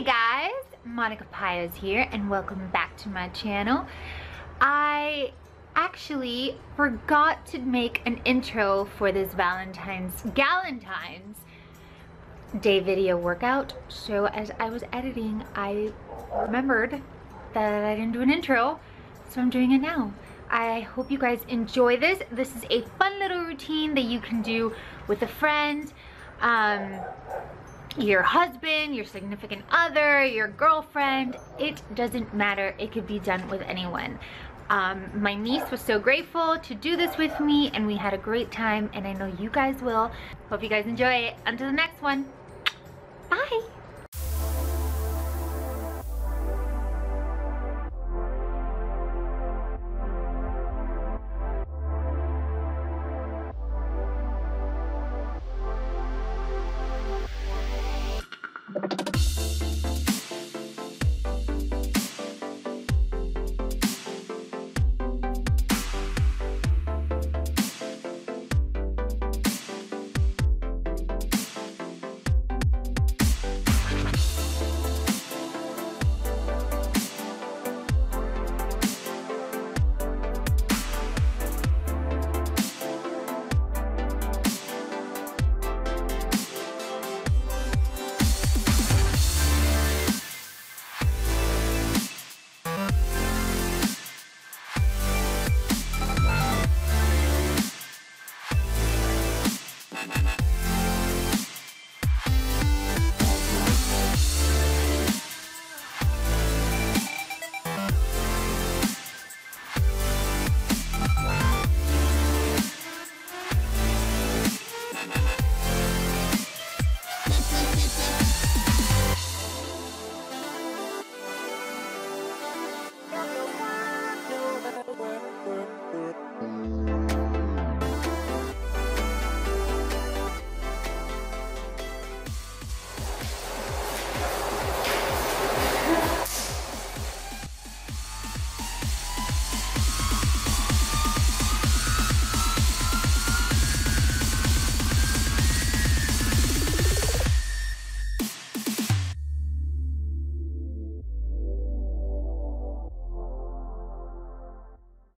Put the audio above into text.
Hey guys, Monika Paez here and welcome back to my channel. I actually forgot to make an intro for this Valentine's, Galentine's day video workout. So as I was editing, I remembered that I didn't do an intro, so I'm doing it now. I hope you guys enjoy this. This is a fun little routine that you can do with a friend. Um, your husband, your significant other, your girlfriend, it doesn't matter. It could be done with anyone. Um, my niece was so grateful to do this with me and we had a great time and I know you guys will. Hope you guys enjoy it. Until the next one, bye.